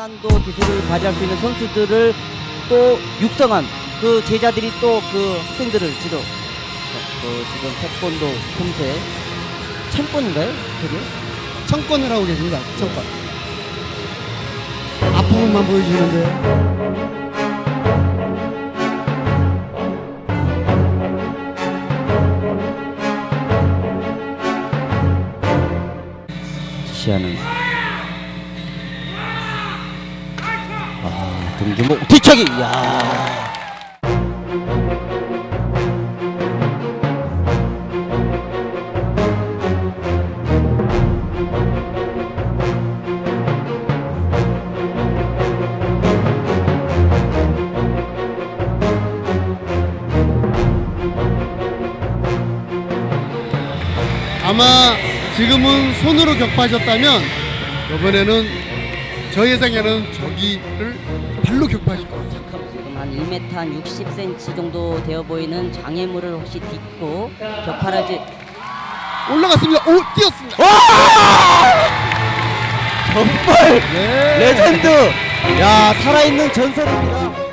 고난도 기술을 발휘할 수 있는 선수들을 또 육성한 그 제자들이 또 그 학생들을 지도 그 지금 태권도 금세 챔권인가요? 저게? 청권을 하고 계십니다. 청권. 앞부분만 보여주시는데 지시하는 아 등주목 뒤차기 야. 아마 지금은 손으로 격파하셨다면 이번에는 저 예상에는 저기를 발로 격파하실 것 같아요. 지금 한 1m 한 60cm 정도 되어 보이는 장애물을 혹시 딛고 격파하지 올라갔습니다. 오 뛰었습니다. 정말 네. 레전드 야 살아있는 전설입니다